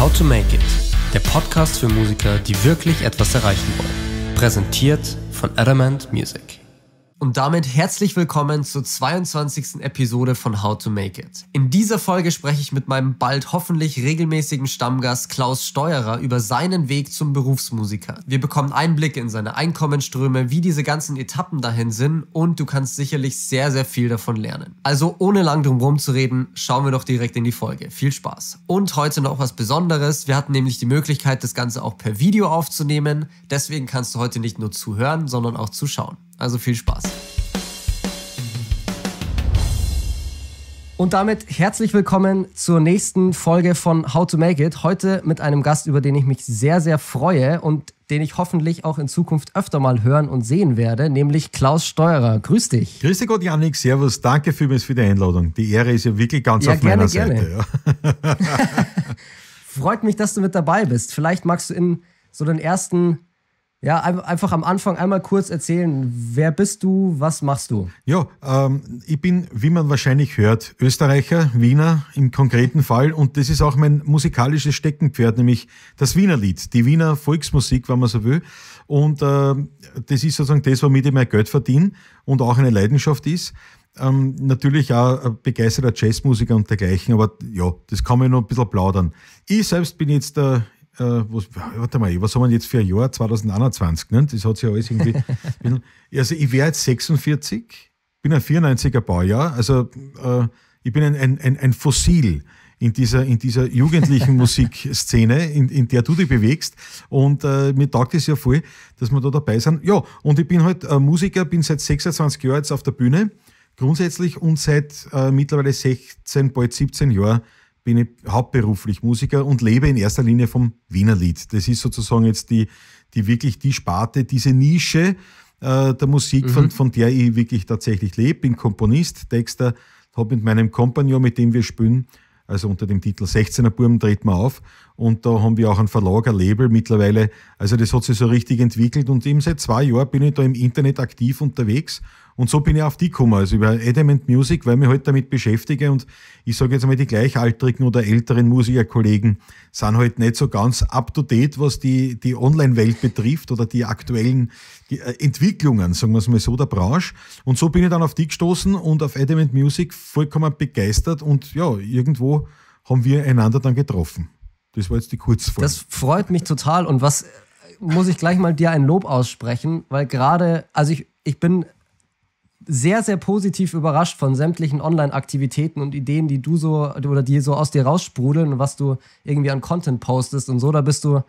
How to Make It, der Podcast für Musiker, die wirklich etwas erreichen wollen. Präsentiert von Adamant Music. Und damit herzlich willkommen zur 22. Episode von How to Make It. In dieser Folge spreche ich mit meinem bald hoffentlich regelmäßigen Stammgast Klaus Steuerer über seinen Weg zum Berufsmusiker. Wir bekommen Einblicke in seine Einkommensströme, wie diese ganzen Etappen dahin sind und du kannst sicherlich sehr, sehr viel davon lernen. Also ohne lang drum herum zu reden, schauen wir doch direkt in die Folge. Viel Spaß. Und heute noch was Besonderes. Wir hatten nämlich die Möglichkeit, das Ganze auch per Video aufzunehmen. Deswegen kannst du heute nicht nur zuhören, sondern auch zuschauen. Also viel Spaß. Und damit herzlich willkommen zur nächsten Folge von How to Make It. Heute mit einem Gast, über den ich mich sehr, sehr freue und den ich hoffentlich auch in Zukunft öfter mal hören und sehen werde, nämlich Klaus Steuerer. Grüß dich. Grüß dich Gott, Janik. Servus. Danke vielmals für die Einladung. Die Ehre ist ja wirklich ganz ja, auf gerne, meiner gerne. Seite. Ja. Freut mich, dass du mit dabei bist. Vielleicht magst du in so den ersten ja, einfach am Anfang einmal kurz erzählen, wer bist du, was machst du? Ja, ähm, ich bin, wie man wahrscheinlich hört, Österreicher, Wiener im konkreten Fall und das ist auch mein musikalisches Steckenpferd, nämlich das Wiener Lied, die Wiener Volksmusik, wenn man so will. Und äh, das ist sozusagen das, womit ich mein Geld verdiene und auch eine Leidenschaft ist. Ähm, natürlich auch ein begeisterter Jazzmusiker und dergleichen, aber ja, das kann man noch ein bisschen plaudern. Ich selbst bin jetzt äh, äh, was, warte mal, was haben wir jetzt für ein Jahr? 2021, ne? Das hat sich ja alles irgendwie. also ich wäre jetzt 46, bin ein 94er Baujahr, also äh, ich bin ein, ein, ein Fossil in dieser, in dieser jugendlichen Musikszene, in, in der du dich bewegst. Und äh, mir taugt es ja voll, dass wir da dabei sind. Ja, und ich bin halt äh, Musiker, bin seit 26 Jahren jetzt auf der Bühne, grundsätzlich, und seit äh, mittlerweile 16, bald 17 Jahren bin ich hauptberuflich Musiker und lebe in erster Linie vom Wiener Lied. Das ist sozusagen jetzt die, die wirklich die Sparte, diese Nische äh, der Musik, mhm. von, von der ich wirklich tatsächlich lebe. Bin Komponist, Texter, habe mit meinem Kompagnon, mit dem wir spielen, also unter dem Titel 16er Burm dreht man auf. Und da haben wir auch einen Verlag, ein Label mittlerweile. Also das hat sich so richtig entwickelt und eben seit zwei Jahren bin ich da im Internet aktiv unterwegs und so bin ich auf die gekommen, also über Adamant Music, weil ich mich halt damit beschäftige und ich sage jetzt einmal, die gleichaltrigen oder älteren Musikerkollegen sind halt nicht so ganz up to date, was die, die Online-Welt betrifft oder die aktuellen äh, Entwicklungen, sagen wir es mal so, der Branche. Und so bin ich dann auf die gestoßen und auf Adamant Music vollkommen begeistert und ja, irgendwo haben wir einander dann getroffen. Das war jetzt die Kurzform. Das freut mich total und was muss ich gleich mal dir ein Lob aussprechen, weil gerade, also ich, ich bin sehr, sehr positiv überrascht von sämtlichen Online-Aktivitäten und Ideen, die du so oder die so aus dir raussprudeln und was du irgendwie an Content postest und so. Da bist du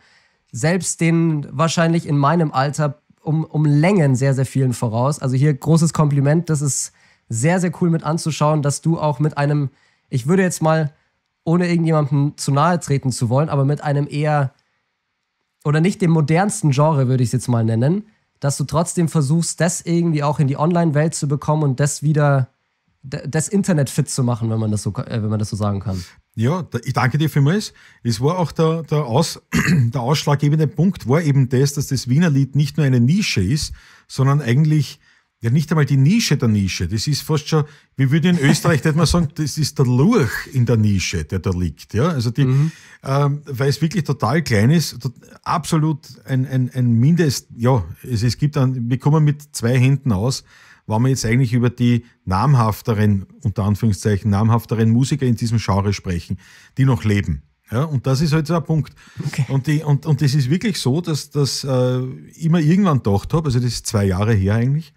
selbst den wahrscheinlich in meinem Alter um, um Längen sehr, sehr vielen voraus. Also hier großes Kompliment. Das ist sehr, sehr cool mit anzuschauen, dass du auch mit einem, ich würde jetzt mal, ohne irgendjemandem zu nahe treten zu wollen, aber mit einem eher oder nicht dem modernsten Genre, würde ich es jetzt mal nennen, dass du trotzdem versuchst, das irgendwie auch in die Online-Welt zu bekommen und das wieder, das Internet fit zu machen, wenn man das so, äh, wenn man das so sagen kann. Ja, ich danke dir vielmals. Es war auch der, der, Aus, der ausschlaggebende Punkt, war eben das, dass das Wiener Lied nicht nur eine Nische ist, sondern eigentlich ja nicht einmal die Nische der Nische. Das ist fast schon, wie würde in Österreich man sagen, das ist der Lurch in der Nische, der da liegt. Ja, also die, mhm. ähm, weil es wirklich total klein ist, absolut ein, ein, ein Mindest, ja, es, es gibt dann, wir kommen mit zwei Händen aus, wenn wir jetzt eigentlich über die namhafteren, unter Anführungszeichen, namhafteren Musiker in diesem Genre sprechen, die noch leben. Ja, und das ist halt so ein Punkt. Okay. Und, die, und, und das ist wirklich so, dass, dass äh, ich immer irgendwann gedacht habe, also das ist zwei Jahre her eigentlich,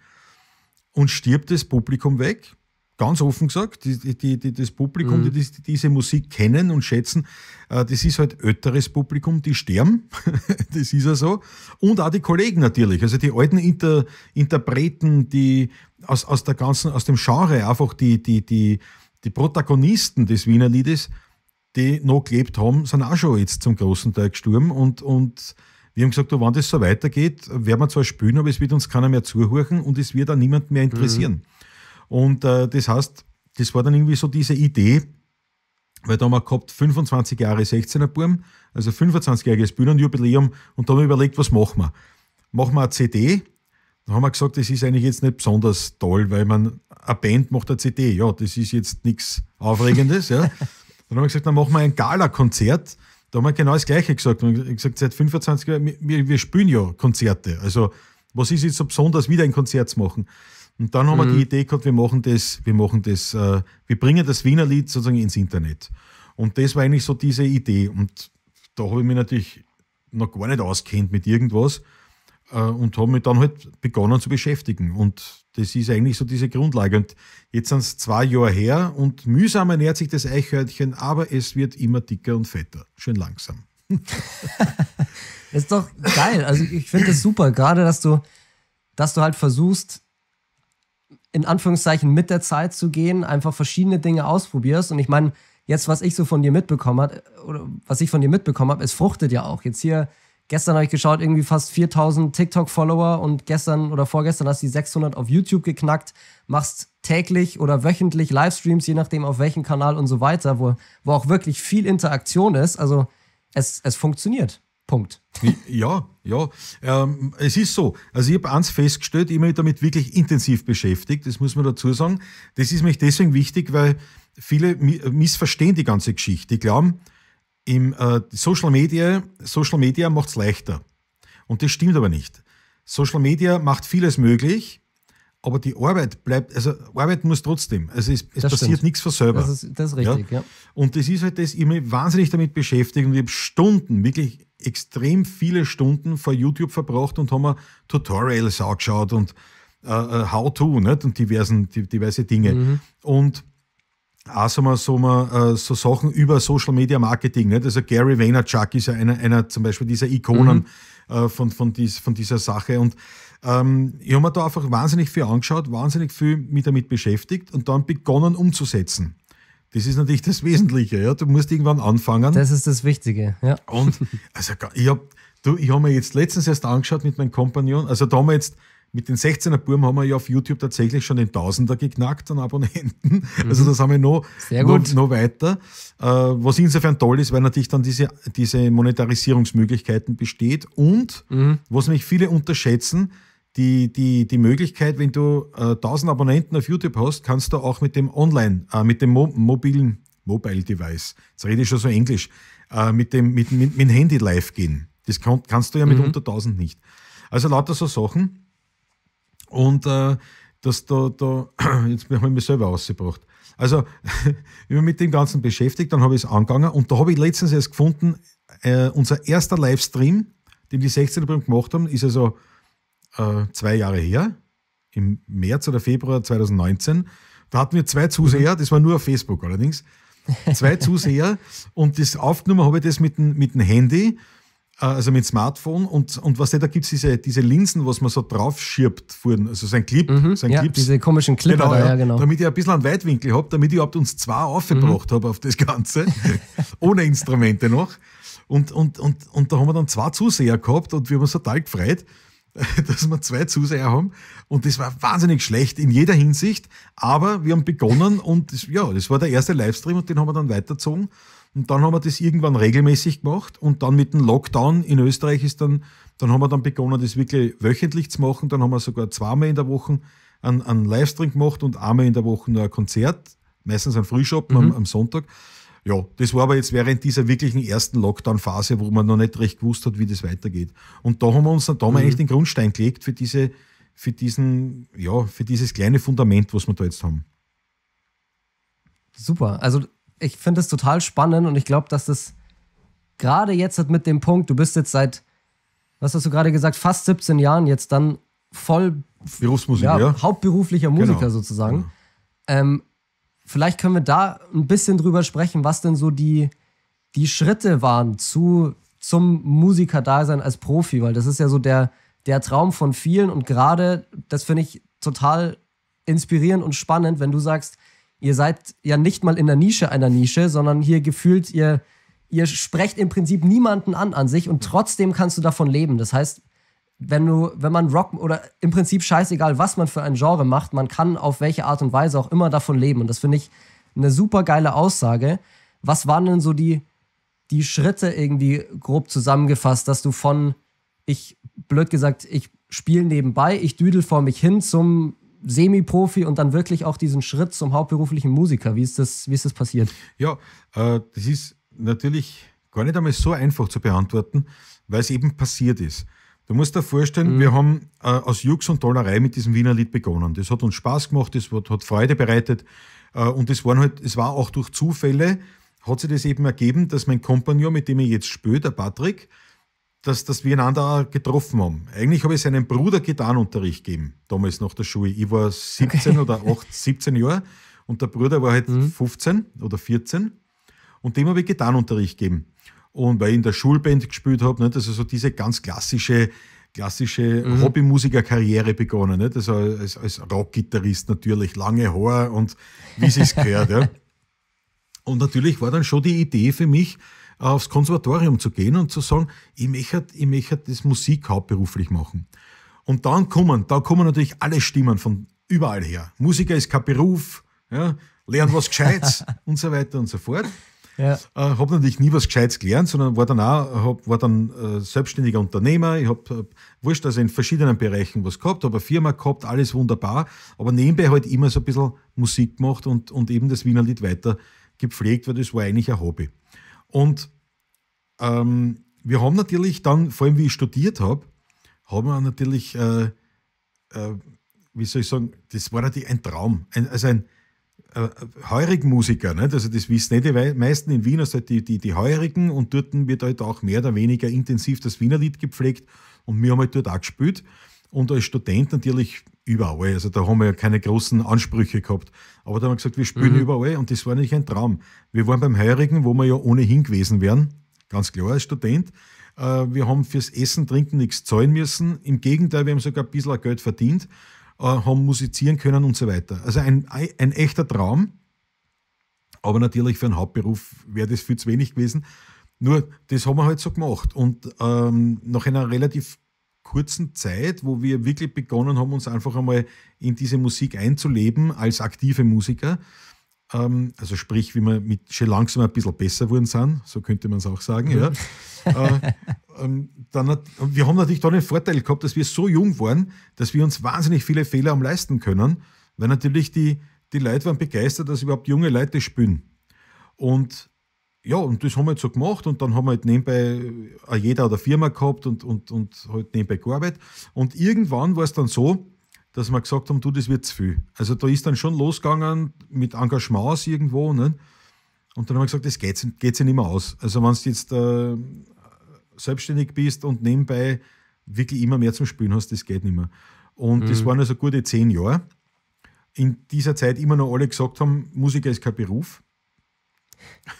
und stirbt das Publikum weg. Ganz offen gesagt, die, die, die, das Publikum, mhm. die, die, diese Musik kennen und schätzen, äh, das ist halt älteres Publikum, die sterben. das ist ja so. Und auch die Kollegen natürlich. Also die alten Inter, Interpreten, die aus, aus der ganzen, aus dem Genre einfach die, die, die, die Protagonisten des Wiener Liedes, die noch gelebt haben, sind auch schon jetzt zum großen Teil gestorben und, und wir haben gesagt, wenn das so weitergeht, werden wir zwar spielen, aber es wird uns keiner mehr zuhören und es wird auch niemand mehr interessieren. Mhm. Und äh, das heißt, das war dann irgendwie so diese Idee, weil da haben wir gehabt 25 Jahre 16er Burm, also 25-jähriges Bühnenjubiläum und da haben wir überlegt, was machen wir? Machen wir eine CD? Da haben wir gesagt, das ist eigentlich jetzt nicht besonders toll, weil man, eine Band macht eine CD, ja, das ist jetzt nichts Aufregendes, ja. Dann haben wir gesagt, dann machen wir ein Gala-Konzert Da haben wir genau das Gleiche gesagt. Wir haben gesagt, seit 25 Jahren, wir, wir spielen ja Konzerte. Also, was ist jetzt so besonders, wieder ein Konzert zu machen? Und dann haben mhm. wir die mhm. Idee gehabt, wir machen das, wir machen das, äh, wir bringen das Wiener Lied sozusagen ins Internet. Und das war eigentlich so diese Idee. Und da habe ich mich natürlich noch gar nicht auskennt mit irgendwas äh, und habe mich dann halt begonnen zu beschäftigen. Und das ist eigentlich so diese Grundlage. Und jetzt sind es zwei Jahre her und mühsam ernährt sich das Eichhörnchen, aber es wird immer dicker und fetter. Schön langsam. ist doch geil. Also ich finde es super, gerade dass du, dass du halt versuchst, in Anführungszeichen mit der Zeit zu gehen, einfach verschiedene Dinge ausprobierst. Und ich meine, jetzt, was ich so von dir mitbekommen habe, oder was ich von dir mitbekommen habe, es fruchtet ja auch. Jetzt hier, gestern habe ich geschaut, irgendwie fast 4000 TikTok-Follower und gestern oder vorgestern hast du die 600 auf YouTube geknackt, machst täglich oder wöchentlich Livestreams, je nachdem auf welchem Kanal und so weiter, wo, wo auch wirklich viel Interaktion ist. Also es, es funktioniert. Punkt. Ja, ja. Ähm, es ist so. Also ich habe eins festgestellt, ich habe mich damit wirklich intensiv beschäftigt, das muss man dazu sagen. Das ist mir deswegen wichtig, weil viele missverstehen die ganze Geschichte. Die glauben, im äh, Social Media, Social Media macht es leichter. Und das stimmt aber nicht. Social Media macht vieles möglich, aber die Arbeit bleibt, also Arbeit muss trotzdem. Also es, es passiert stimmt. nichts von selber. Das ist, das ist richtig, ja? ja. Und das ist halt das, ich mich wahnsinnig damit beschäftigt und ich habe Stunden, wirklich extrem viele Stunden vor YouTube verbracht und haben mir Tutorials angeschaut und äh, äh How-to, nicht? Und diversen, diverse Dinge. Mhm. Und auch so, mal, so, mal, äh, so Sachen über Social Media Marketing. Nicht? Also Gary Vaynerchuk ist ja einer, einer zum Beispiel dieser Ikonen mhm. äh, von, von, dies, von dieser Sache. Und ähm, ich habe mir da einfach wahnsinnig viel angeschaut, wahnsinnig viel mich damit beschäftigt und dann begonnen umzusetzen. Das ist natürlich das Wesentliche. Ja? Du musst irgendwann anfangen. Das ist das Wichtige. Ja. Und also, ich habe hab mir jetzt letztens erst angeschaut mit meinem Kompagnon. Also da haben wir jetzt mit den 16er Buben haben wir ja auf YouTube tatsächlich schon den Tausender geknackt an Abonnenten. Mhm. Also das haben wir noch, noch, noch, weiter. Äh, was insofern toll ist, weil natürlich dann diese, diese Monetarisierungsmöglichkeiten besteht und mhm. was mich viele unterschätzen, die, die, die Möglichkeit, wenn du äh, 1000 Abonnenten auf YouTube hast, kannst du auch mit dem Online, äh, mit dem Mo mobilen Mobile Device, jetzt rede ich schon so Englisch, äh, mit, dem, mit, mit, mit dem Handy live gehen. Das kann, kannst du ja mit mhm. unter 1000 nicht. Also lauter so Sachen. Und äh, das da, da, jetzt habe ich mich selber ausgebracht. Also, ich bin mit dem Ganzen beschäftigt, dann habe ich es angegangen und da habe ich letztens erst gefunden, äh, unser erster Livestream, den die 16er gemacht haben, ist also äh, zwei Jahre her, im März oder Februar 2019. Da hatten wir zwei Zuseher, das war nur auf Facebook allerdings, zwei Zuseher und das aufgenommen habe ich das mit dem, mit dem Handy also mit Smartphone und, und was da gibt es diese, diese Linsen, was man so drauf schirbt vorne, also sein Clip, mhm, sein ja, Clips. diese komischen Clipper genau, da, ja, genau. Damit ich ein bisschen einen Weitwinkel habe, damit ich überhaupt uns zwei aufgebracht mhm. habe auf das Ganze, ohne Instrumente noch. Und, und, und, und da haben wir dann zwei Zuseher gehabt und wir haben uns total gefreut, dass wir zwei Zuseher haben. Und das war wahnsinnig schlecht in jeder Hinsicht. Aber wir haben begonnen und das, ja, das war der erste Livestream und den haben wir dann weitergezogen. Und dann haben wir das irgendwann regelmäßig gemacht und dann mit dem Lockdown in Österreich ist dann, dann haben wir dann begonnen, das wirklich wöchentlich zu machen. Dann haben wir sogar zweimal in der Woche einen, einen Livestream gemacht und einmal in der Woche nur ein Konzert, meistens ein Frühschoppen mhm. am, am, Sonntag. Ja, das war aber jetzt während dieser wirklichen ersten Lockdown-Phase, wo man noch nicht recht gewusst hat, wie das weitergeht. Und da haben wir uns dann da mhm. eigentlich den Grundstein gelegt für diese, für diesen, ja, für dieses kleine Fundament, was wir da jetzt haben. Super. Also ich finde es total spannend und ich glaube, dass das gerade jetzt mit dem Punkt, du bist jetzt seit, was hast du gerade gesagt, fast 17 Jahren jetzt dann voll Berufsmusiker, ja, ja. hauptberuflicher Musiker genau. sozusagen. Genau. Ähm, vielleicht können wir da ein bisschen drüber sprechen, was denn so die, die Schritte waren zu, zum Musiker-Dasein als Profi, weil das ist ja so der, der Traum von vielen und gerade, das finde ich total inspirierend und spannend, wenn du sagst, Ihr seid ja nicht mal in der Nische einer Nische, sondern hier gefühlt, ihr, ihr sprecht im Prinzip niemanden an an sich und trotzdem kannst du davon leben. Das heißt, wenn du, wenn man Rock oder im Prinzip scheißegal, was man für ein Genre macht, man kann auf welche Art und Weise auch immer davon leben. Und das finde ich eine super geile Aussage. Was waren denn so die, die Schritte irgendwie grob zusammengefasst, dass du von, ich, blöd gesagt, ich spiele nebenbei, ich düdel vor mich hin zum Semi-Profi und dann wirklich auch diesen Schritt zum hauptberuflichen Musiker? Wie ist das, wie ist das passiert? Ja, äh, das ist natürlich gar nicht einmal so einfach zu beantworten, weil es eben passiert ist. Du musst dir vorstellen, mhm. wir haben äh, aus Jux und Dollerei mit diesem Wiener Lied begonnen. Das hat uns Spaß gemacht, das hat, hat Freude bereitet. Äh, und es waren halt, es war auch durch Zufälle, hat sich das eben ergeben, dass mein Kompagnon, mit dem ich jetzt spiele, der Patrick, dass, dass wir einander getroffen haben. Eigentlich habe ich seinem Bruder Gitarrenunterricht gegeben, damals nach der Schule. Ich war 17 okay. oder 8, 17 Jahre und der Bruder war halt mhm. 15 oder 14 und dem habe ich Gitarrenunterricht gegeben. Und weil ich in der Schulband gespielt habe, nicht, also so diese ganz klassische, klassische mhm. Hobbymusikerkarriere begonnen. Nicht? Also als, als Rockgitarrist natürlich, lange Haar und wie es gehört. ja. Und natürlich war dann schon die Idee für mich, aufs Konservatorium zu gehen und zu sagen, ich möchte, ich möchte das Musik hauptberuflich machen. Und dann kommen, da kommen natürlich alle Stimmen von überall her. Musiker ist kein Beruf, ja, lernt was Gescheites und so weiter und so fort. Ja. Äh, habe natürlich nie was Gescheites gelernt, sondern war dann auch, hab, war dann äh, selbstständiger Unternehmer. Ich habe hab, wurscht, also in verschiedenen Bereichen was gehabt, habe eine Firma gehabt, alles wunderbar, aber nebenbei halt immer so ein bisschen Musik gemacht und, und eben das Wiener Lied weiter gepflegt, weil das war eigentlich ein Hobby. Und ähm, wir haben natürlich dann, vor allem wie ich studiert habe, haben wir natürlich, äh, äh, wie soll ich sagen, das war natürlich ein Traum. Ein, also ein, äh, Heurigmusiker, nicht? also das wissen nicht die meisten in Wien, also die, die, die Heurigen und dort wird halt auch mehr oder weniger intensiv das Wiener Lied gepflegt und wir haben halt dort auch gespielt und als Student natürlich überall, also da haben wir ja keine großen Ansprüche gehabt, aber da haben wir gesagt, wir spielen mhm. überall und das war natürlich ein Traum. Wir waren beim Heurigen, wo wir ja ohnehin gewesen wären, ganz klar als Student, äh, wir haben fürs Essen, Trinken nichts zahlen müssen, im Gegenteil, wir haben sogar ein bisschen Geld verdient äh, haben musizieren können und so weiter. Also ein, ein echter Traum. Aber natürlich für einen Hauptberuf wäre das viel zu wenig gewesen. Nur, das haben wir halt so gemacht. Und ähm, nach einer relativ kurzen Zeit, wo wir wirklich begonnen haben, uns einfach einmal in diese Musik einzuleben als aktive Musiker, ähm, also sprich, wie wir mit schon langsam ein bisschen besser geworden sind, so könnte man es auch sagen, ja. äh, ähm, dann hat, wir haben natürlich da den Vorteil gehabt, dass wir so jung waren, dass wir uns wahnsinnig viele Fehler am leisten können, weil natürlich die, die Leute waren begeistert, dass überhaupt junge Leute spielen. Und ja, und das haben wir jetzt so gemacht und dann haben wir halt nebenbei jeder oder Firma gehabt und, und, und halt nebenbei gearbeitet. Und irgendwann war es dann so, dass wir gesagt haben, du, das wird zu viel. Also da ist dann schon losgegangen mit Engagements irgendwo. Ne? Und dann haben wir gesagt, das geht, geht sich nicht mehr aus. Also wenn du jetzt äh, selbstständig bist und nebenbei wirklich immer mehr zum Spielen hast, das geht nicht mehr. Und mhm. das waren also gute zehn Jahre. In dieser Zeit immer noch alle gesagt haben, Musiker ist kein Beruf.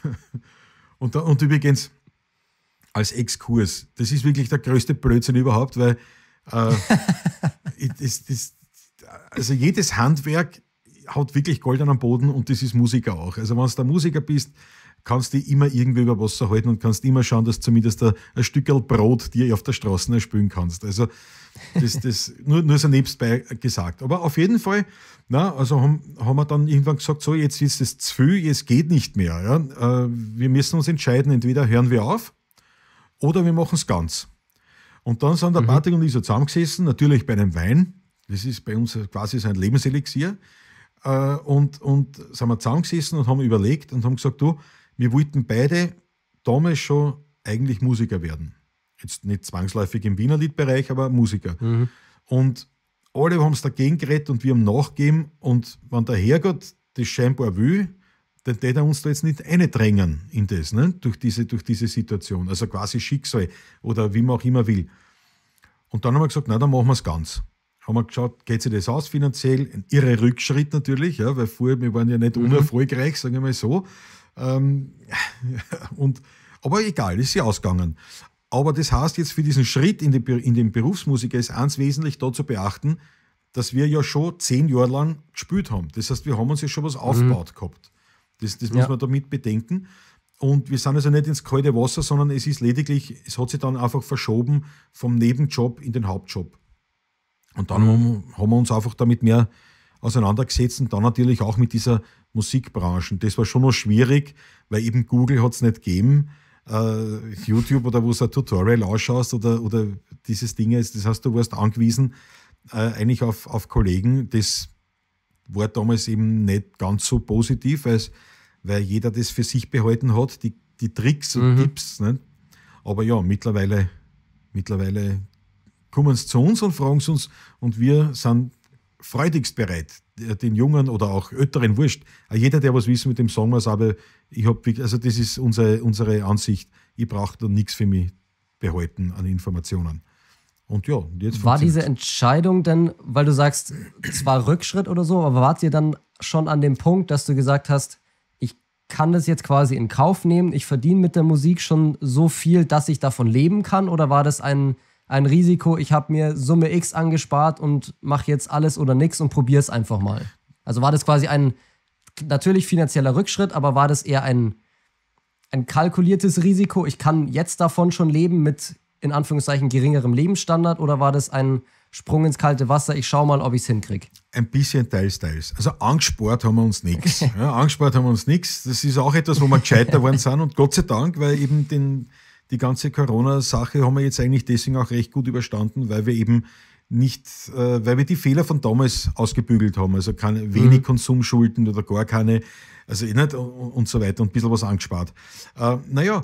und, und übrigens, als Exkurs, das ist wirklich der größte Blödsinn überhaupt, weil äh, das, das, also jedes Handwerk hat wirklich Gold an am Boden und das ist Musiker auch. Also wenn du der Musiker bist, kannst du immer irgendwie über Wasser halten und kannst immer schauen, dass zumindest ein, ein Stückel Brot dir auf der Straße erspülen kannst. Also das, das nur, nur so nebstbei gesagt. Aber auf jeden Fall, na, also haben, haben wir dann irgendwann gesagt, so jetzt ist es zu viel, jetzt geht nicht mehr. Ja? Äh, wir müssen uns entscheiden, entweder hören wir auf oder wir machen es ganz. Und dann sind der mhm. Patrick und ich so zusammengesessen, natürlich bei einem Wein. Das ist bei uns quasi so ein Lebenselixier. Äh, und, und sind wir zusammengesessen und haben überlegt und haben gesagt, du, wir wollten beide damals schon eigentlich Musiker werden. Jetzt nicht zwangsläufig im Wiener Liedbereich, aber Musiker. Mhm. Und alle haben es dagegen geredet und wir haben nachgegeben. Und wenn der Herrgott das scheinbar will, dann wird er uns da jetzt nicht eindrängen in das, ne? durch, diese, durch diese Situation. Also quasi Schicksal oder wie man auch immer will. Und dann haben wir gesagt, na, dann machen wir es ganz. Haben wir geschaut, geht sich das aus finanziell? Ein irre Rückschritt natürlich, ja, weil vorher, wir waren ja nicht mhm. unerfolgreich, sagen wir mal so. Ähm, und, aber egal, ist ja ausgegangen. Aber das heißt jetzt für diesen Schritt in, die, in den Berufsmusiker ist eins wesentlich da zu beachten, dass wir ja schon zehn Jahre lang gespielt haben. Das heißt, wir haben uns ja schon was mhm. aufgebaut gehabt. Das, das muss ja. man damit bedenken. Und wir sind also nicht ins kalte Wasser, sondern es ist lediglich, es hat sich dann einfach verschoben vom Nebenjob in den Hauptjob. Und dann mhm. haben wir uns einfach damit mehr auseinandergesetzt und dann natürlich auch mit dieser Musikbranche. Das war schon noch schwierig, weil eben Google hat es nicht gegeben. Uh, YouTube oder wo du ein Tutorial ausschaust oder, oder dieses Ding ist, das heißt, du warst angewiesen uh, eigentlich auf, auf Kollegen. Das war damals eben nicht ganz so positiv, weil, weil jeder das für sich behalten hat. Die die Tricks und mhm. Tipps. Nicht? Aber ja, mittlerweile, mittlerweile kommen sie zu uns und fragen sie uns und wir sind freudigst bereit, den Jungen oder auch Älteren, wurscht, jeder, der was wissen mit dem Song was, aber ich habe, also das ist unsere, unsere Ansicht, ich brauche da nichts für mich behalten an Informationen. Und ja, jetzt War diese Entscheidung denn, weil du sagst, zwar Rückschritt oder so, aber wart ihr dann schon an dem Punkt, dass du gesagt hast, ich kann das jetzt quasi in Kauf nehmen, ich verdiene mit der Musik schon so viel, dass ich davon leben kann? Oder war das ein, ein Risiko, ich habe mir Summe X angespart und mache jetzt alles oder nichts und probiere es einfach mal? Also war das quasi ein natürlich finanzieller Rückschritt, aber war das eher ein, ein kalkuliertes Risiko? Ich kann jetzt davon schon leben mit in Anführungszeichen geringerem Lebensstandard oder war das ein Sprung ins kalte Wasser, ich schaue mal, ob ich es hinkriege? Ein bisschen teils, teils. Also angespart haben wir uns nichts. Ja, angespart haben wir uns nichts. Das ist auch etwas, wo wir gescheiter worden sind und Gott sei Dank, weil eben den, die ganze Corona-Sache haben wir jetzt eigentlich deswegen auch recht gut überstanden, weil wir eben nicht, äh, weil wir die Fehler von damals ausgebügelt haben. Also keine, wenig mhm. Konsumschulden oder gar keine, also nicht und, und so weiter und ein bisschen was angespart. Äh, naja,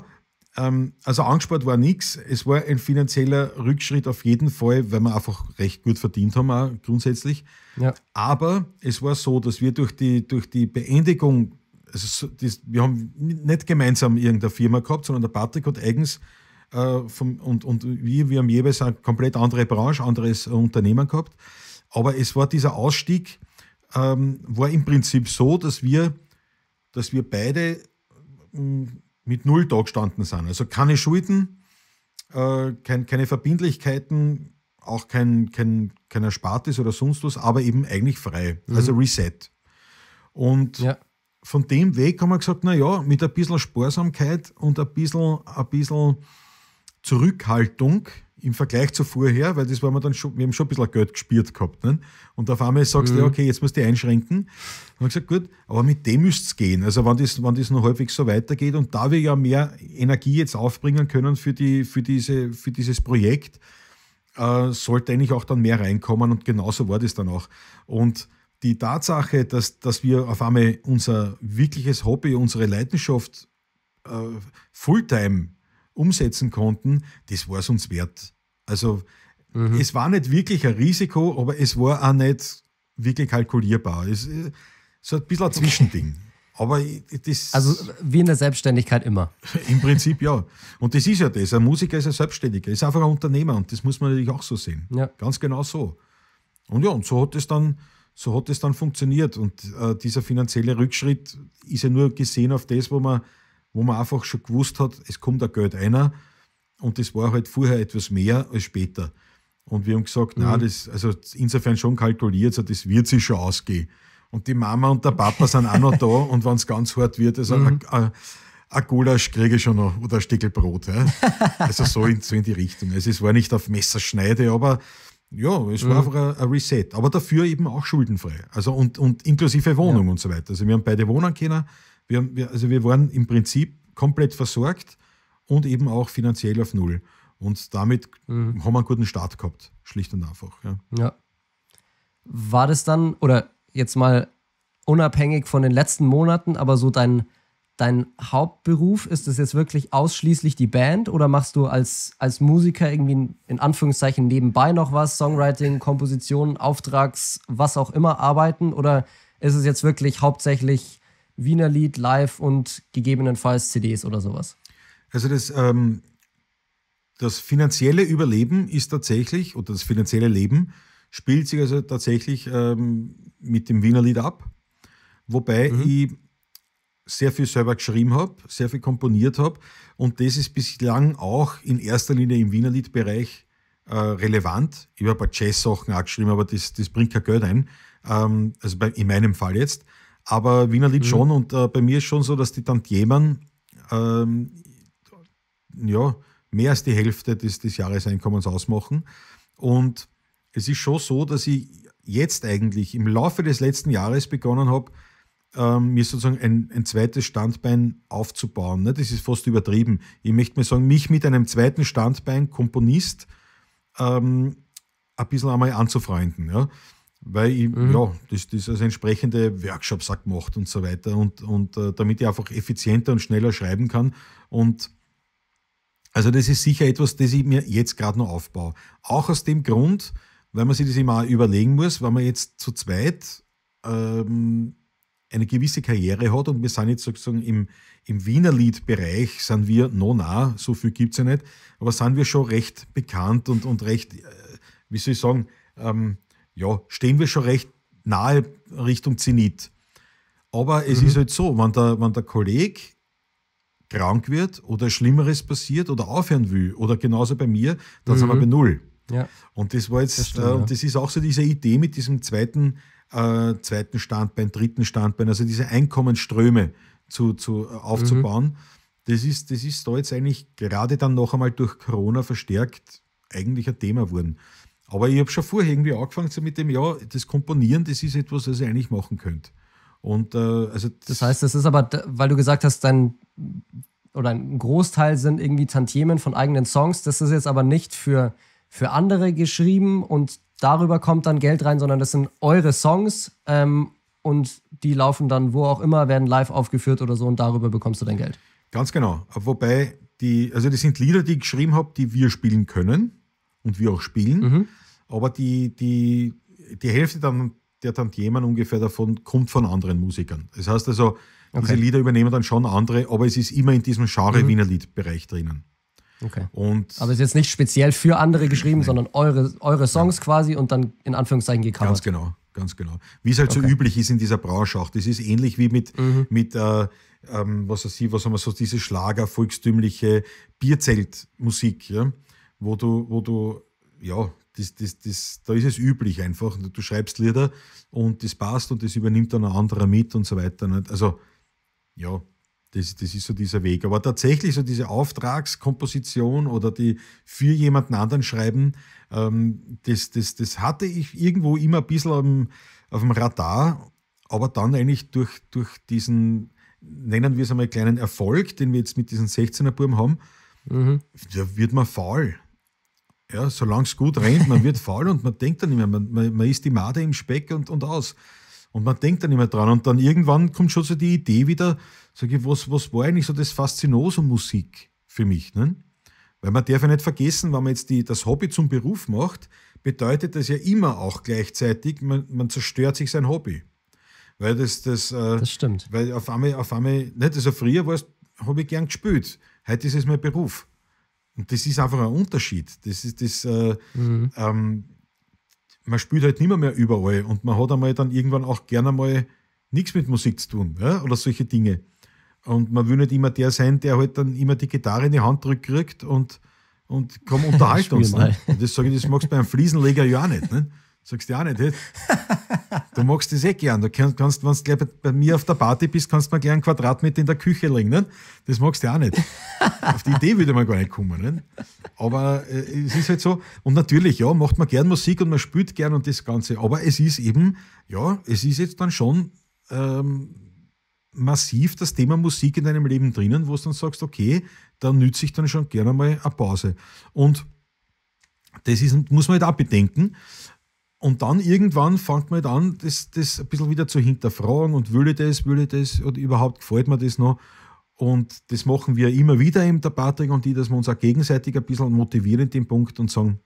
ähm, also angespart war nichts. Es war ein finanzieller Rückschritt auf jeden Fall, weil wir einfach recht gut verdient haben, auch grundsätzlich. Ja. Aber es war so, dass wir durch die, durch die Beendigung, also wir haben nicht gemeinsam irgendeine Firma gehabt, sondern der Patrick hat eigens äh, vom, und, und wir, wir haben jeweils eine komplett andere Branche, anderes Unternehmen gehabt. Aber es war dieser Ausstieg, ähm, war im Prinzip so, dass wir, dass wir beide mh, mit Null da gestanden sind. Also keine Schulden, äh, kein, keine Verbindlichkeiten, auch kein, kein, kein Erspartes oder sonst was, aber eben eigentlich frei. Mhm. Also Reset. Und ja. Von dem Weg haben wir gesagt, naja, mit ein bisschen Sparsamkeit und ein bisschen, ein bisschen Zurückhaltung im Vergleich zu vorher, weil das war wir dann schon, wir haben schon ein bisschen Geld gespielt gehabt. Ne? Und auf einmal sagst mhm. du, okay, jetzt musst du einschränken. Und ich gesagt, gut, aber mit dem müsste es gehen. Also wenn das, wenn das noch halbwegs so weitergeht und da wir ja mehr Energie jetzt aufbringen können für, die, für, diese, für dieses Projekt, äh, sollte eigentlich auch dann mehr reinkommen und genauso war das dann auch. Und die Tatsache, dass, dass wir auf einmal unser wirkliches Hobby, unsere Leidenschaft äh, Fulltime umsetzen konnten, das war es uns wert. Also mhm. es war nicht wirklich ein Risiko, aber es war auch nicht wirklich kalkulierbar. Es ist äh, so ein bisschen ein Zwischending. Aber das. Also wie in der Selbstständigkeit immer. Im Prinzip ja. Und das ist ja das. Ein Musiker ist ein Selbstständiger, ist einfach ein Unternehmer und das muss man natürlich auch so sehen. Ja. Ganz genau so. Und ja, und so hat es dann, so hat es dann funktioniert. Und äh, dieser finanzielle Rückschritt ist ja nur gesehen auf das, wo man wo man einfach schon gewusst hat, es kommt ein Geld einer und das war halt vorher etwas mehr als später. Und wir haben gesagt, mhm. na, das, also insofern schon kalkuliert, so, das wird sich schon ausgehen. Und die Mama und der Papa sind auch noch da und wenn es ganz hart wird, also mhm. ein, ein Gulasch kriege ich schon noch oder ein Stückel Brot. Ja. Also so in, so in die Richtung. Also es war nicht auf Messerschneide, aber ja, es mhm. war einfach ein, Reset. Aber dafür eben auch schuldenfrei. Also und, und inklusive Wohnung ja. und so weiter. Also wir haben beide wohnen können wir, wir, also wir waren im Prinzip komplett versorgt und eben auch finanziell auf Null. Und damit mhm. haben wir einen guten Start gehabt, schlicht und einfach. Ja. ja. War das dann, oder jetzt mal unabhängig von den letzten Monaten, aber so dein, dein Hauptberuf, ist es jetzt wirklich ausschließlich die Band oder machst du als, als Musiker irgendwie in Anführungszeichen nebenbei noch was, Songwriting, Komposition, Auftrags, was auch immer arbeiten oder ist es jetzt wirklich hauptsächlich Wiener Lied live und gegebenenfalls CDs oder sowas? Also das, ähm, das finanzielle Überleben ist tatsächlich, oder das finanzielle Leben spielt sich also tatsächlich ähm, mit dem Wiener Lied ab. Wobei mhm. ich sehr viel selber geschrieben habe, sehr viel komponiert habe. Und das ist bislang auch in erster Linie im Wiener Liedbereich äh, relevant. Ich habe ein paar Jazz-Sachen auch geschrieben, aber das, das bringt kein Geld ein. Ähm, also bei, in meinem Fall jetzt. Aber Wiener Lied mhm. schon und äh, bei mir ist schon so, dass die Tantiemen ähm, ja, mehr als die Hälfte des, des Jahreseinkommens ausmachen. Und es ist schon so, dass ich jetzt eigentlich im Laufe des letzten Jahres begonnen habe, ähm, mir sozusagen ein, ein zweites Standbein aufzubauen. Ne? Das ist fast übertrieben. Ich möchte mir sagen, mich mit einem zweiten Standbein, Komponist, ähm, ein bisschen einmal anzufreunden. Ja? weil ich, mhm. ja, das, das also entsprechende Workshops auch gemacht und so weiter und, und äh, damit ich einfach effizienter und schneller schreiben kann. Und also das ist sicher etwas, das ich mir jetzt gerade noch aufbaue. Auch aus dem Grund, weil man sich das immer überlegen muss, weil man jetzt zu zweit ähm, eine gewisse Karriere hat und wir sind jetzt sozusagen im, im Wiener Liedbereich, sind wir no nah, so viel gibt es ja nicht, aber sind wir schon recht bekannt und, und recht, äh, wie soll ich sagen, ähm, ja, stehen wir schon recht nahe Richtung Zenit. Aber es mhm. ist halt so, wenn der, wenn der Kollege krank wird oder Schlimmeres passiert oder aufhören will oder genauso bei mir, dann mhm. sind wir mhm. bei Null. Ja. Und das war jetzt, das, stimmt, äh, und das ist auch so diese Idee mit diesem zweiten, äh, zweiten Standbein, dritten Standbein, also diese Einkommensströme zu, zu, äh, aufzubauen. Mhm. Das, ist, das ist da jetzt eigentlich gerade dann noch einmal durch Corona verstärkt eigentlich ein Thema geworden. Aber ich habe schon vorher irgendwie angefangen so mit dem, ja, das Komponieren, das ist etwas, was ich eigentlich machen könnte. Und äh, also das, das heißt, das ist aber, weil du gesagt hast, dein oder ein Großteil sind irgendwie Tantiemen von eigenen Songs. Das ist jetzt aber nicht für, für andere geschrieben und darüber kommt dann Geld rein, sondern das sind eure Songs ähm, und die laufen dann wo auch immer, werden live aufgeführt oder so und darüber bekommst du dein Geld. Ganz genau. Wobei die, also das sind Lieder, die ich geschrieben habe, die wir spielen können und wir auch spielen. Mhm. Aber die, die, die Hälfte dann der Tantiemen ungefähr davon kommt von anderen Musikern. Das heißt also, diese okay. Lieder übernehmen dann schon andere, aber es ist immer in diesem Genre mhm. Wiener Liedbereich drinnen. Okay. Und aber es ist jetzt nicht speziell für andere geschrieben, nein. sondern eure, eure Songs ja. quasi und dann in Anführungszeichen gecovert. Ganz genau, ganz genau. Wie es halt okay. so üblich ist in dieser Branche auch. Das ist ähnlich wie mit, mhm. mit äh, ähm, was weiß ich, was haben wir so, diese Schlager, volkstümliche Bierzeltmusik, ja, wo du, wo du, ja, das, das, das, da ist es üblich einfach. Du schreibst Lieder und das passt und das übernimmt dann ein anderer mit und so weiter. Also, ja, das, das ist so dieser Weg. Aber tatsächlich so diese Auftragskomposition oder die für jemanden anderen schreiben, ähm, das, das, das hatte ich irgendwo immer ein bisschen auf dem, auf dem Radar, aber dann eigentlich durch, durch diesen, nennen wir es einmal, kleinen Erfolg, den wir jetzt mit diesen 16er-Buben haben, mhm. da wird man faul. Ja, solange es gut rennt, man wird faul und man denkt dann nicht mehr, man, man, man isst die Made im Speck und, und aus. Und man denkt dann nicht mehr dran. Und dann irgendwann kommt schon so die Idee wieder, sage ich, was, was war eigentlich so das Faszinosum Musik für mich? Ne? Weil man darf ja nicht vergessen, wenn man jetzt die, das Hobby zum Beruf macht, bedeutet das ja immer auch gleichzeitig, man, man zerstört sich sein Hobby. Weil das, das, äh, das stimmt. Weil auf einmal, auf einmal, nicht, also früher habe ich gern gespielt, heute ist es mein Beruf. Und das ist einfach ein Unterschied. Das ist das, äh, mhm. ähm, man spielt halt nicht mehr, überall und man hat einmal dann irgendwann auch gerne mal nichts mit Musik zu tun ja, oder solche Dinge. Und man will nicht immer der sein, der halt dann immer die Gitarre in die Hand drückt und, und komm, unterhalt uns. Ne? Das sage ich, das magst du bei einem Fliesenleger ja auch nicht. Ne? Sagst du auch nicht. Hey? Du magst das eh gern. Du kannst, wenn du gleich bei, bei, mir auf der Party bist, kannst du mal gleich einen Quadratmeter in der Küche legen. Nicht? Das magst du auch nicht. auf die Idee würde man gar nicht kommen. Nicht? Aber äh, es ist halt so. Und natürlich, ja, macht man gern Musik und man spielt gern und das Ganze. Aber es ist eben, ja, es ist jetzt dann schon ähm, massiv das Thema Musik in deinem Leben drinnen, wo du dann sagst, okay, da nütze ich dann schon gerne mal eine Pause. Und das ist, muss man halt auch bedenken. Und dann irgendwann fängt man halt an, das, das ein bisschen wieder zu hinterfragen und will ich das, will ich das oder überhaupt gefällt mir das noch. Und das machen wir immer wieder, eben der Patrick und ich, dass wir uns auch gegenseitig ein bisschen motivieren in dem Punkt und sagen,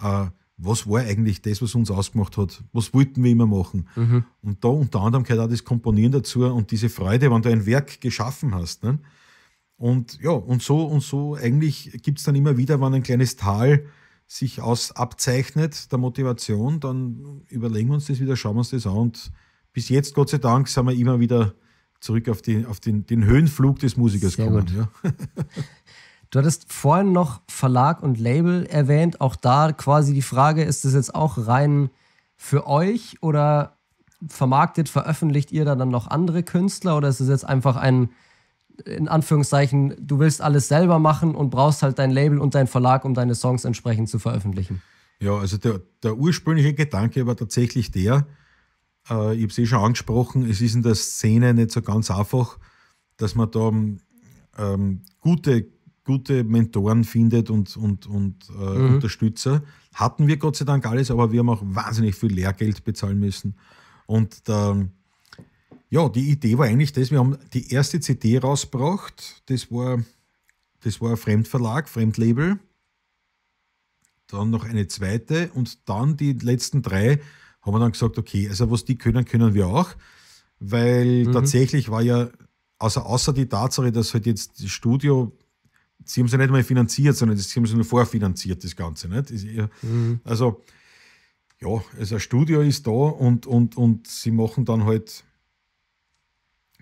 äh, was war eigentlich das, was uns ausgemacht hat? Was wollten wir immer machen? Mhm. Und da unter anderem gehört auch das Komponieren dazu und diese Freude, wenn du ein Werk geschaffen hast. Ne? Und ja, und so und so eigentlich gibt es dann immer wieder, wenn ein kleines Tal sich aus abzeichnet, der Motivation, dann überlegen wir uns das wieder, schauen wir uns das an. Und bis jetzt, Gott sei Dank, sind wir immer wieder zurück auf, die, auf den, den Höhenflug des Musikers Sehr gekommen. Ja. Du hattest vorhin noch Verlag und Label erwähnt. Auch da quasi die Frage, ist das jetzt auch rein für euch oder vermarktet, veröffentlicht ihr da dann noch andere Künstler oder ist es jetzt einfach ein, in Anführungszeichen, du willst alles selber machen und brauchst halt dein Label und dein Verlag, um deine Songs entsprechend zu veröffentlichen. Ja, also der, der ursprüngliche Gedanke war tatsächlich der, äh, ich habe es eh schon angesprochen, es ist in der Szene nicht so ganz einfach, dass man da ähm, gute gute Mentoren findet und, und, und äh, mhm. Unterstützer. Hatten wir Gott sei Dank alles, aber wir haben auch wahnsinnig viel Lehrgeld bezahlen müssen. Und der, ja, die Idee war eigentlich das, wir haben die erste CD rausgebracht, das war, das war ein Fremdverlag, Fremdlabel. Dann noch eine zweite und dann die letzten drei haben wir dann gesagt, okay, also was die können, können wir auch. Weil mhm. tatsächlich war ja, außer, außer die Tatsache, dass halt jetzt das Studio, sie haben es ja nicht mal finanziert, sondern sie haben es nur vorfinanziert, das Ganze. Nicht? Mhm. Also, ja, also ein Studio ist da und, und, und sie machen dann halt,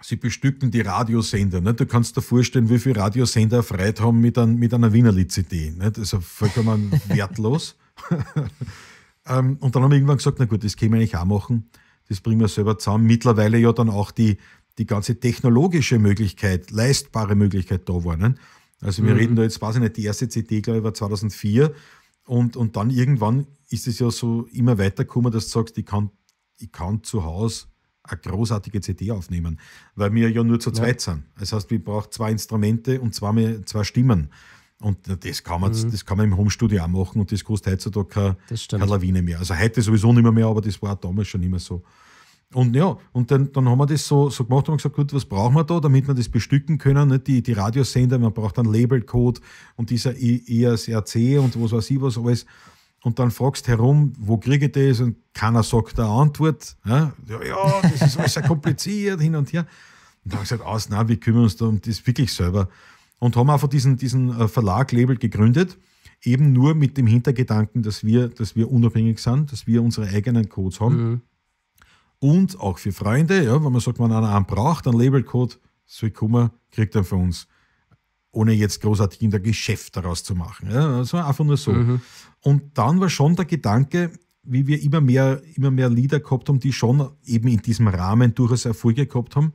sie bestücken die Radiosender. Nicht? Du kannst dir vorstellen, wie viele Radiosender erfreut haben mit, ein, mit einer Wienerli-CD. Also vollkommen wertlos. ähm, und dann haben wir irgendwann gesagt, na gut, das können wir eigentlich auch machen. Das bringen wir selber zusammen. Mittlerweile ja dann auch die, die ganze technologische Möglichkeit, leistbare Möglichkeit da war. Ne? Also wir mhm. reden da jetzt, weiß ich nicht, die erste CD, glaube ich, war 2004 und, und dann irgendwann ist es ja so immer weitergekommen, dass du sagst, ich kann, ich kann zu Hause eine großartige CD aufnehmen, weil wir ja nur zu zweit ja. sind. Das heißt, wir brauchen zwei Instrumente und zwei, zwei Stimmen. Und das kann, man, mhm. das kann man im Homestudio auch machen und das kostet heutzutage keine, keine Lawine mehr. Also heute sowieso nicht mehr, mehr, aber das war damals schon immer so. Und ja, und dann, dann haben wir das so, so gemacht und gesagt, gut, was brauchen wir da, damit wir das bestücken können? Nicht? Die, die Radiosender, man braucht einen Labelcode und dieser ESRC und was weiß ich was alles. Und dann fragst herum, wo kriege ich das? Und keiner sagt eine Antwort. Ja, ja das ist alles sehr kompliziert, hin und her. Und dann habe ich gesagt, aus, nein, wir kümmern uns da um das wirklich selber und haben einfach diesen, diesen äh, Verlag Label gegründet, eben nur mit dem Hintergedanken, dass wir, dass wir unabhängig sind, dass wir unsere eigenen Codes haben. Mhm. Und auch für Freunde, ja, wenn man sagt, man einen braucht, einen Labelcode, soll kommen, kriegt er von uns. Ohne jetzt großartig in der Geschäft daraus zu machen. Ja, also einfach nur so. Mhm. Und dann war schon der Gedanke, wie wir immer mehr, immer mehr Lieder gehabt haben, die schon eben in diesem Rahmen durchaus Erfolge gehabt haben,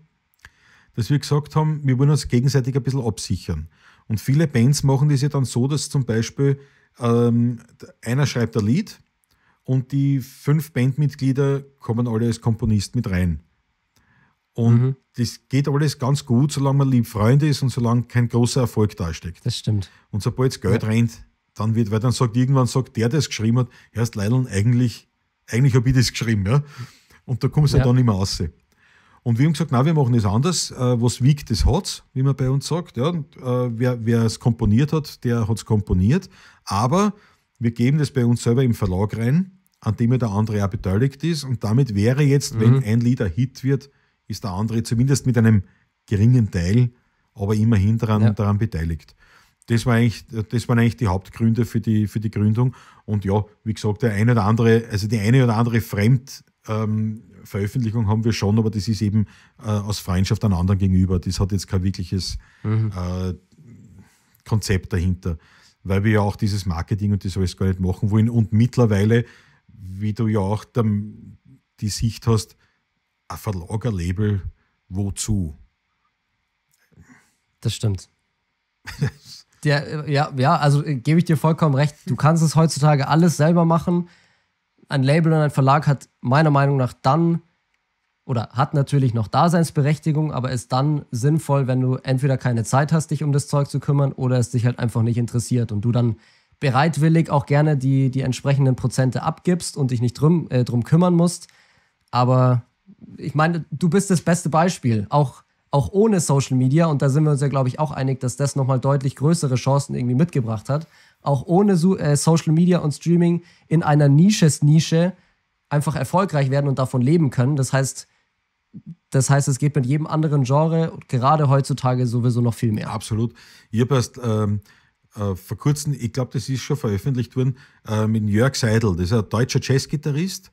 dass wir gesagt haben, wir wollen uns gegenseitig ein bisschen absichern. Und viele Bands machen das ja dann so, dass zum Beispiel ähm, einer schreibt ein Lied und die fünf Bandmitglieder kommen alle als Komponist mit rein. Und mhm. das geht alles ganz gut, solange man lieb Freunde ist und solange kein großer Erfolg dasteckt. Das stimmt. Und sobald das Geld ja. rennt, dann wird, weil dann sagt irgendwann sagt der, der es geschrieben hat, erst Leilon, eigentlich, eigentlich habe ich das geschrieben, ja. Und da kommst du ja. dann nicht mehr raus. Und wir haben gesagt, nein, wir machen es anders. Äh, was wiegt, das hat's, wie man bei uns sagt. Ja, und, äh, wer, wer es komponiert hat, der hat es komponiert. Aber wir geben das bei uns selber im Verlag rein, an dem ja der andere auch beteiligt ist. Und damit wäre jetzt, mhm. wenn ein Lied ein Hit wird, ist der andere zumindest mit einem geringen Teil, aber immerhin daran, ja. daran beteiligt. Das, war eigentlich, das waren eigentlich die Hauptgründe für die, für die Gründung. Und ja, wie gesagt, der eine oder andere, also die eine oder andere Fremd, ähm, haben wir schon, aber das ist eben äh, aus Freundschaft an anderen gegenüber. Das hat jetzt kein wirkliches mhm. äh, Konzept dahinter, weil wir ja auch dieses Marketing und das alles gar nicht machen wollen. Und mittlerweile, wie du ja auch der, die Sicht hast, ein Verlag, ein Label, wozu? Das stimmt. Der, ja, ja, also äh, gebe ich dir vollkommen recht. Du kannst es heutzutage alles selber machen ein Label und ein Verlag hat meiner Meinung nach dann oder hat natürlich noch Daseinsberechtigung, aber ist dann sinnvoll, wenn du entweder keine Zeit hast, dich um das Zeug zu kümmern oder es dich halt einfach nicht interessiert und du dann bereitwillig auch gerne die, die entsprechenden Prozente abgibst und dich nicht drum, äh, drum kümmern musst. Aber ich meine, du bist das beste Beispiel, auch, auch ohne Social Media und da sind wir uns ja, glaube ich, auch einig, dass das nochmal deutlich größere Chancen irgendwie mitgebracht hat auch ohne äh, Social Media und Streaming in einer Nisches-Nische einfach erfolgreich werden und davon leben können. Das heißt, das heißt, es geht mit jedem anderen Genre gerade heutzutage sowieso noch viel mehr. Absolut. Ich habe erst ähm, äh, vor kurzem, ich glaube, das ist schon veröffentlicht worden, äh, mit Jörg Seidel, das ist ein deutscher Jazzgitarrist.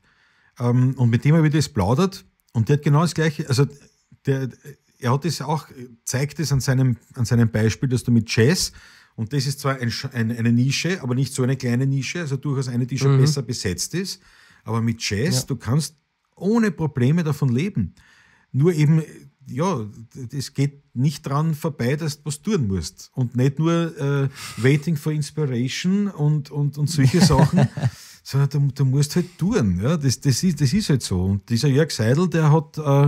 Ähm, und mit dem habe ich das plaudert und der hat genau das Gleiche, also der, er hat das auch, zeigt es an seinem, an seinem Beispiel, dass du mit Jazz und das ist zwar ein, ein, eine Nische, aber nicht so eine kleine Nische, also durchaus eine, die schon mhm. besser besetzt ist. Aber mit Jazz, ja. du kannst ohne Probleme davon leben. Nur eben, ja, es geht nicht dran vorbei, dass du was tun musst. Und nicht nur äh, Waiting for Inspiration und, und, und solche Sachen, sondern du, du, musst halt tun. Ja? Das, das, ist, das ist halt so. Und dieser Jörg Seidel, der hat, äh,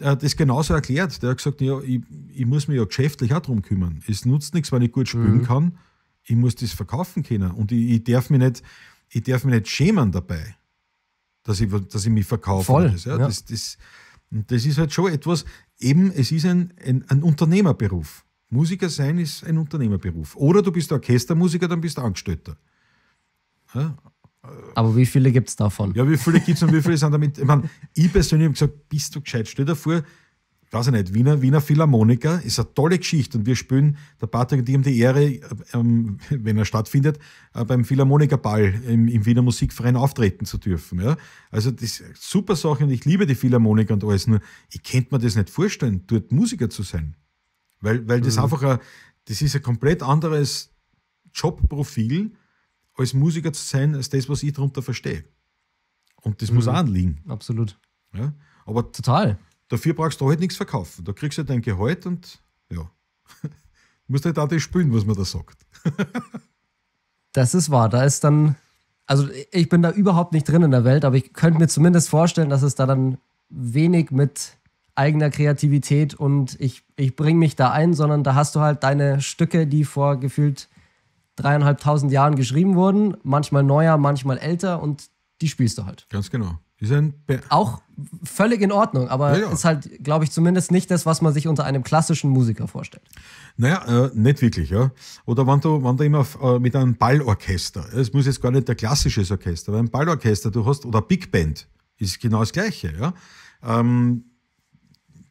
äh, das genauso erklärt. Der hat gesagt, ja, ich, ich muss mich ja geschäftlich auch darum kümmern. Es nutzt nichts, wenn ich gut spielen mhm. kann. Ich muss das verkaufen können. Und ich, ich, darf mich nicht, ich darf mich nicht schämen dabei, dass ich, dass ich mich verkaufe. Voll, das, ja. Ja. Das, das, das ist halt schon etwas, eben, es ist ein, ein, ein Unternehmerberuf. Musiker sein ist ein Unternehmerberuf. Oder du bist Orchestermusiker, dann bist du Angestellter. Ja? Aber wie viele gibt es davon? Ja, wie viele gibt es und wie viele sind damit? Ich, mein, ich persönlich habe gesagt, bist du gescheit? Stell dir vor, weiß ich nicht, Wiener, Wiener Philharmoniker ist eine tolle Geschichte und wir spielen, der Patrick und ich haben die Ehre, ähm, wenn er stattfindet, äh, beim Philharmonikerball im, im, Wiener Musikverein auftreten zu dürfen. Ja? Also das ist eine super Sache und ich liebe die Philharmoniker und alles, nur ich könnte mir das nicht vorstellen, dort Musiker zu sein. Weil, weil das mhm. einfach ein, das ist ein komplett anderes Jobprofil, als Musiker zu sein, als das, was ich darunter verstehe. Und das mhm. muss auch anliegen. Absolut. Ja? Aber Total. Dafür brauchst du halt nichts verkaufen. Da kriegst du dein Gehalt und ja. du musst halt auch das spielen, was man da sagt. das ist wahr. Da ist dann, also ich bin da überhaupt nicht drin in der Welt, aber ich könnte mir zumindest vorstellen, dass es da dann wenig mit eigener Kreativität und ich, ich bringe mich da ein, sondern da hast du halt deine Stücke, die vor gefühlt dreieinhalbtausend Jahren geschrieben wurden, manchmal neuer, manchmal älter und die spielst du halt. Ganz genau. Auch völlig in Ordnung, aber ja, ja. ist halt, glaube ich, zumindest nicht das, was man sich unter einem klassischen Musiker vorstellt. Naja, äh, nicht wirklich, ja. Oder wenn du, wenn du immer äh, mit einem Ballorchester, es muss jetzt gar nicht der klassische Orchester, aber ein Ballorchester, du hast, oder Big Band, ist genau das Gleiche, ja. Ähm,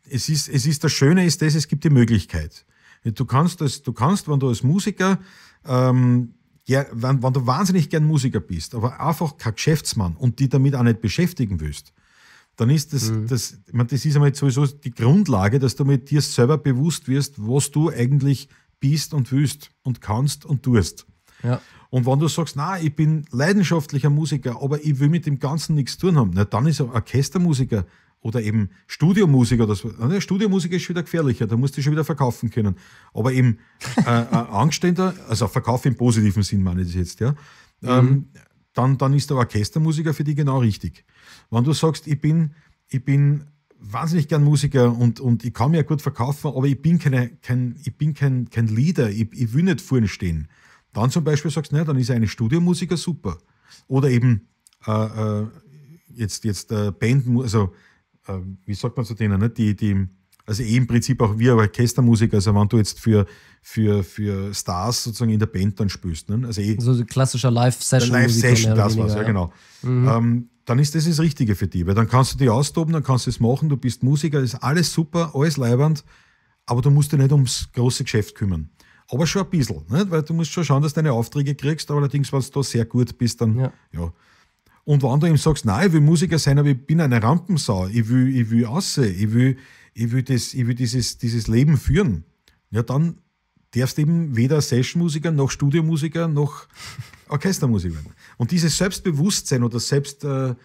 es ist, es ist das Schöne ist das, es gibt die Möglichkeit. Du kannst, das, du kannst, wenn du als Musiker, ähm, ja, wenn, wenn, du wahnsinnig gern Musiker bist, aber einfach kein Geschäftsmann und die damit auch nicht beschäftigen willst, dann ist das, mhm. das, ich meine, das ist einmal sowieso die Grundlage, dass du mit dir selber bewusst wirst, was du eigentlich bist und willst und kannst und tust. Ja. Und wenn du sagst, na, ich bin leidenschaftlicher Musiker, aber ich will mit dem Ganzen nichts tun haben, na, dann ist ein Orchestermusiker oder eben Studiomusiker oder so. Ne, Studiomusiker ist schon wieder gefährlicher, da musst du schon wieder verkaufen können. Aber eben äh, Angestellter, also Verkauf im positiven Sinn meine ich das jetzt, ja. Mhm. Ähm, dann, dann ist der Orchestermusiker für dich genau richtig. Wenn du sagst, ich bin, ich bin wahnsinnig gern Musiker und, und ich kann mir gut verkaufen, aber ich bin, keine, kein, ich bin kein, kein Leader, ich, ich will nicht vorne stehen. Dann zum Beispiel sagst du, dann ist eine Studiomusiker super. Oder eben äh, äh, jetzt, jetzt äh, Band, also wie sagt man zu denen, ne? die, die, also eh im Prinzip auch wie Orchestermusiker, also wenn du jetzt für, für, für Stars sozusagen in der Band dann spielst. Ne? Also eh, so klassischer Live-Session. Live-Session, das war's, ja, genau. Mhm. Ähm, dann ist das das Richtige für dich, weil dann kannst du dich austoben, dann kannst du es machen, du bist Musiker, ist alles super, alles leibend, aber du musst dich nicht ums große Geschäft kümmern. Aber schon ein bisschen, nicht? weil du musst schon schauen, dass du deine Aufträge kriegst, aber allerdings, wenn du da sehr gut bist, dann ja. ja. Und wenn du ihm sagst, nein, ich will Musiker sein, aber ich bin eine Rampensau, ich will, ich will aussehen, ich will, ich will, das, ich will dieses, dieses Leben führen, ja, dann darfst du eben weder Sessionmusiker noch Studiomusiker noch Orchestermusiker werden. Und dieses Selbstbewusstsein oder Selbst, äh,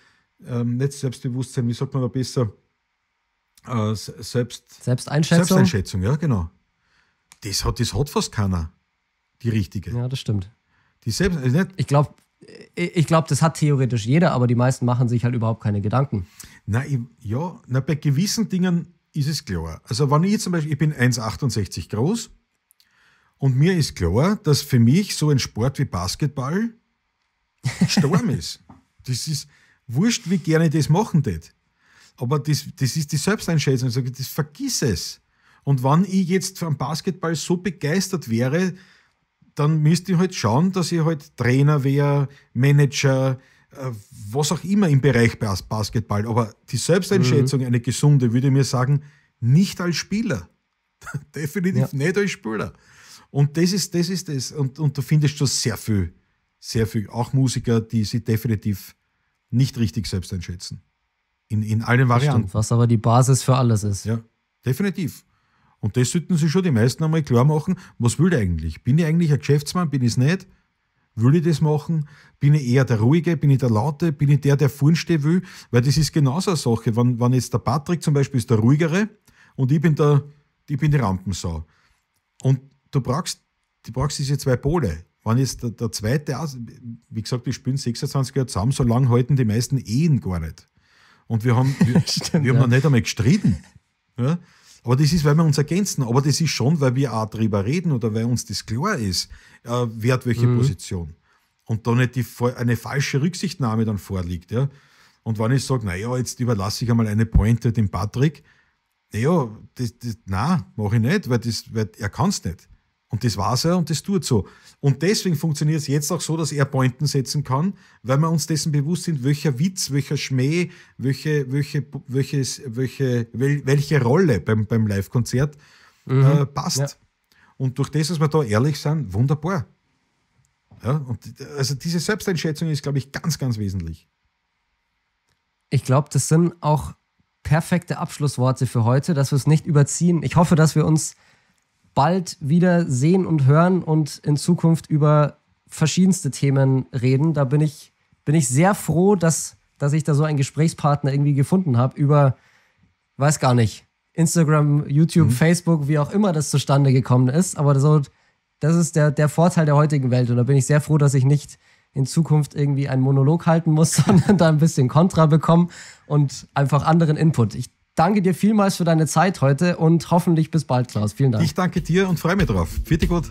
äh, nicht Selbstbewusstsein, wie sagt man da besser? Äh, Selbst, Selbsteinschätzung. Selbsteinschätzung, ja, genau. Das hat, das hat fast keiner, die richtige. Ja, das stimmt. Die Selbst, also nicht, ich glaube, ich glaube, das hat theoretisch jeder, aber die meisten machen sich halt überhaupt keine Gedanken. Na, ich, ja, na, bei gewissen Dingen ist es klar. Also, wenn ich zum Beispiel, ich bin 1,68 groß und mir ist klar, dass für mich so ein Sport wie Basketball Sturm ist. Das ist wurscht, wie gerne ich das machen tät. Aber das, das ist die Selbsteinschätzung. Ich sage, das vergiss es. Und wenn ich jetzt vom Basketball so begeistert wäre, dann müsst ihr halt schauen, dass ihr halt Trainer wäre, Manager, äh, was auch immer im Bereich Basketball. Aber die Selbsteinschätzung, mhm. eine gesunde, würde ich mir sagen, nicht als Spieler. Definitiv ja. nicht als Spieler. Und das ist das. Ist das. Und, und du findest schon sehr viel, sehr viel, auch Musiker, die sich definitiv nicht richtig selbst einschätzen. In, in allen Varianten. Stimmt, was aber die Basis für alles ist. Ja, definitiv. Und das sollten sich schon die meisten einmal klar machen, was will ich eigentlich? Bin ich eigentlich ein Geschäftsmann? Bin ich es nicht? Will ich das machen? Bin ich eher der Ruhige? Bin ich der Laute? Bin ich der, der vorn stehen will? Weil das ist genauso eine Sache. Wenn, wenn jetzt der Patrick zum Beispiel ist der Ruhigere und ich bin, der, ich bin die Rampensau. Und du brauchst, du brauchst diese zwei Pole. Wenn jetzt der, der zweite, wie gesagt, wir spielen 26 Jahre zusammen, so lange halten die meisten Ehen gar nicht. Und wir haben, wir, Stimmt, wir haben ja. noch nicht einmal gestritten. Ja? Aber das ist, weil wir uns ergänzen. Aber das ist schon, weil wir auch drüber reden oder weil uns das klar ist, äh, wer hat welche mhm. Position. Und da nicht die, eine falsche Rücksichtnahme dann vorliegt. Ja? Und wenn ich sage, naja, jetzt überlasse ich einmal eine Pointe dem Patrick, naja, das, das, nein, mache ich nicht, weil, das, weil er kann es nicht. Und das weiß er und das tut so. Und deswegen funktioniert es jetzt auch so, dass er Pointen setzen kann, weil wir uns dessen bewusst sind, welcher Witz, welcher Schmäh, welche, welche, welches, welche, welche Rolle beim, beim Live-Konzert mhm. äh, passt. Ja. Und durch das, dass wir da ehrlich sind, wunderbar. Ja, und also diese Selbsteinschätzung ist, glaube ich, ganz, ganz wesentlich. Ich glaube, das sind auch perfekte Abschlussworte für heute, dass wir es nicht überziehen. Ich hoffe, dass wir uns bald wieder sehen und hören und in Zukunft über verschiedenste Themen reden. Da bin ich, bin ich sehr froh, dass, dass ich da so einen Gesprächspartner irgendwie gefunden habe über, weiß gar nicht, Instagram, YouTube, mhm. Facebook, wie auch immer das zustande gekommen ist. Aber so, das ist der, der Vorteil der heutigen Welt. Und da bin ich sehr froh, dass ich nicht in Zukunft irgendwie einen Monolog halten muss, sondern da ein bisschen Kontra bekomme und einfach anderen Input. Ich danke dir vielmals für deine Zeit heute und hoffentlich bis bald, Klaus. Vielen Dank. Ich danke dir und freue mich drauf. Vierte gut.